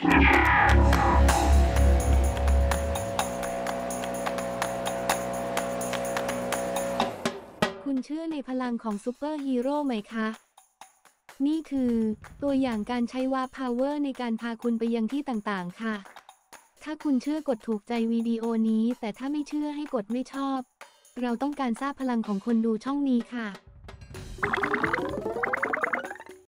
คุณเชื่อในพลังของซูเปอร์ฮีโร่ไหมคะ นี่คือ ตัวอย่างการใช้ Warp Power ในการพาคุณไปยังที่ต่างๆ ค่ะ ถ้าคุณเชื่อกดถูกใจวิดีโอนี้ แต่ถ้าไม่เชื่อให้กดไม่ชอบ เราต้องการทราบพลังของคนดูช่องนี้ค่ะ